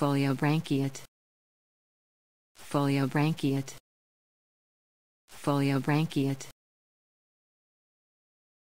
Foliobranchiate. Foliobranchiate. Foliobranchiate.